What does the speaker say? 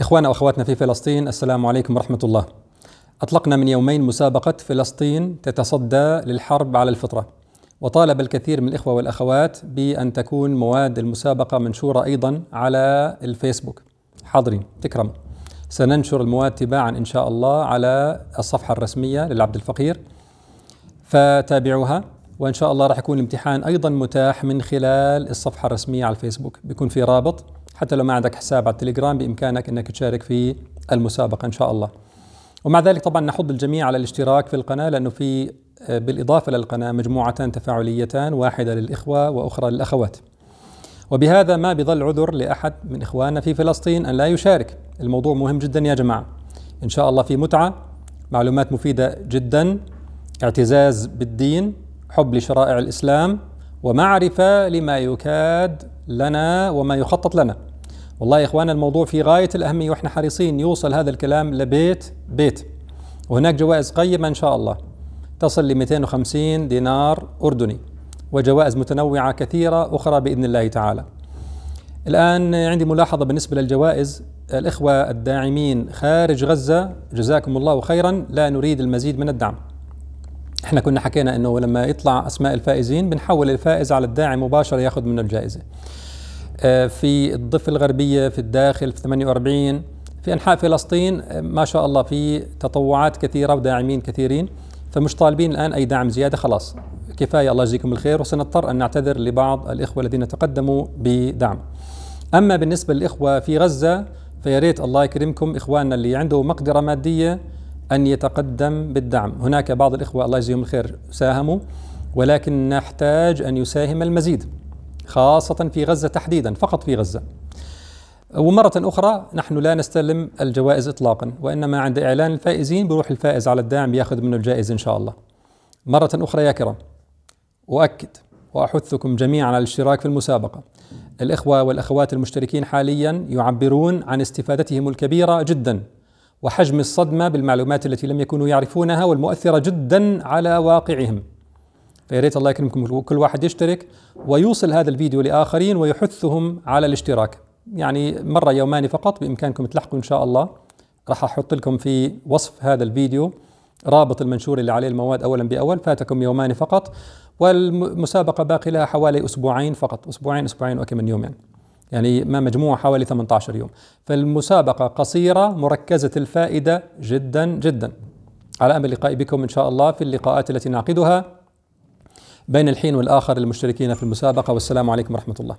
إخوانا وأخواتنا في فلسطين السلام عليكم ورحمة الله. أطلقنا من يومين مسابقة فلسطين تتصدى للحرب على الفطرة وطالب الكثير من الإخوة والأخوات بأن تكون مواد المسابقة منشورة أيضا على الفيسبوك. حاضرين تكرموا سننشر المواد تباعا إن شاء الله على الصفحة الرسمية للعبد الفقير. فتابعوها وإن شاء الله راح يكون الامتحان أيضا متاح من خلال الصفحة الرسمية على الفيسبوك. بيكون في رابط. حتى لو ما عندك حساب على التليجرام بإمكانك أنك تشارك في المسابقة إن شاء الله. ومع ذلك طبعا نحض الجميع على الاشتراك في القناة لأنه في بالإضافة للقناة مجموعتان تفاعليتان واحدة للإخوة وأخرى للأخوات. وبهذا ما بظل عذر لأحد من إخواننا في فلسطين أن لا يشارك. الموضوع مهم جدا يا جماعة. إن شاء الله في متعة معلومات مفيدة جدا. اعتزاز بالدين حب لشرائع الإسلام. ومعرفة لما يكاد لنا وما يخطط لنا. والله يا إخوان الموضوع في غاية الأهمية وإحنا حريصين يوصل هذا الكلام لبيت بيت. وهناك جوائز قيمة إن شاء الله تصل ل 250 دينار أردني وجوائز متنوعة كثيرة أخرى بإذن الله تعالى. الآن عندي ملاحظة بالنسبة للجوائز. الإخوة الداعمين خارج غزة جزاكم الله خيرا لا نريد المزيد من الدعم. إحنا كنا حكينا إنه لما يطلع أسماء الفائزين بنحول الفائز على الداعم مباشره ياخذ منه الجائزة. في الضفة الغربية في الداخل في 48 في أنحاء فلسطين ما شاء الله في تطوعات كثيرة وداعمين كثيرين فمش طالبين الآن أي دعم زيادة خلاص كفاية الله يجزيكم الخير وسنضطر أن نعتذر لبعض الإخوة الذين تقدموا بدعم. أما بالنسبة للإخوة في غزة فيا ريت الله يكرمكم إخواننا اللي عنده مقدرة مادية أن يتقدم بالدعم. هناك بعض الإخوة الله يجزيهم الخير ساهموا ولكن نحتاج أن يساهم المزيد خاصة في غزة تحديدا فقط في غزة. ومرة أخرى نحن لا نستلم الجوائز إطلاقا وإنما عند إعلان الفائزين بروح الفائز على الداعم يأخذ منه الجائزة إن شاء الله. مرة أخرى يا كرام أؤكد وأحثكم جميعا على الاشتراك في المسابقة. الإخوة والأخوات المشتركين حاليا يعبرون عن استفادتهم الكبيرة جدا. وحجم الصدمة بالمعلومات التي لم يكونوا يعرفونها والمؤثرة جدا على واقعهم. فيا ريت الله يكرمكم كل واحد يشترك ويوصل هذا الفيديو لآخرين ويحثهم على الاشتراك. يعني مرة يوماني فقط بإمكانكم تلحقوا إن شاء الله. راح أحط لكم في وصف هذا الفيديو رابط المنشور اللي عليه المواد اولا بأول فاتكم يومان فقط والمسابقة باقي لها حوالي أسبوعين فقط أسبوعين أسبوعين وكم من يوم يعني. يعني ما مجموع حوالي 18 يوم. فالمسابقة قصيرة مركزة الفائدة جدا جدا. على أمل اللقاء بكم إن شاء الله في اللقاءات التي نعقدها بين الحين والآخر للمشتركين في المسابقة. والسلام عليكم ورحمة الله.